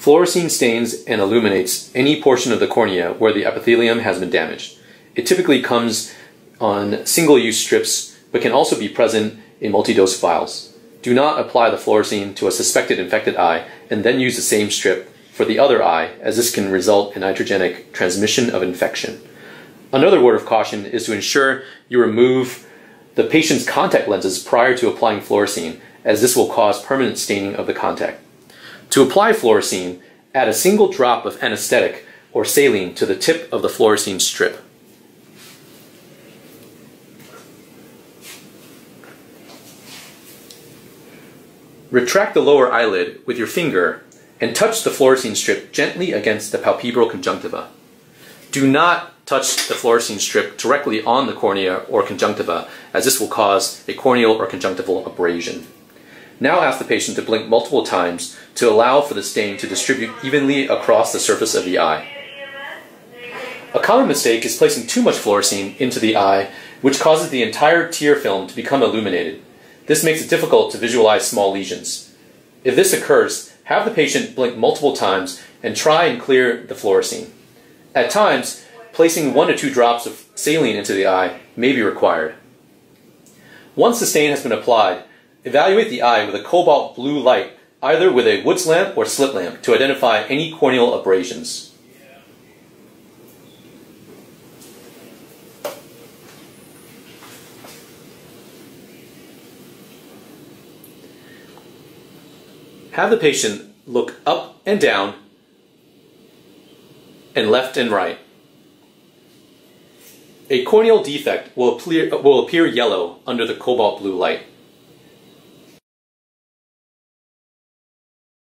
Fluorescein stains and illuminates any portion of the cornea where the epithelium has been damaged. It typically comes on single-use strips, but can also be present in multi-dose vials. Do not apply the fluorescein to a suspected infected eye and then use the same strip for the other eye, as this can result in iatrogenic transmission of infection. Another word of caution is to ensure you remove the patient's contact lenses prior to applying fluorescein, as this will cause permanent staining of the contact. To apply fluorescein, add a single drop of anesthetic or saline to the tip of the fluorescein strip. Retract the lower eyelid with your finger and touch the fluorescein strip gently against the palpebral conjunctiva. Do not touch the fluorescein strip directly on the cornea or conjunctiva, as this will cause a corneal or conjunctival abrasion. Now ask the patient to blink multiple times to allow for the stain to distribute evenly across the surface of the eye. A common mistake is placing too much fluorescein into the eye, which causes the entire tear film to become illuminated. This makes it difficult to visualize small lesions. If this occurs, have the patient blink multiple times and try and clear the fluorescein. At times, placing one to two drops of saline into the eye may be required. Once the stain has been applied, Evaluate the eye with a cobalt blue light, either with a Woods lamp or slit lamp, to identify any corneal abrasions. Have the patient look up and down and left and right. A corneal defect will appear, will appear yellow under the cobalt blue light.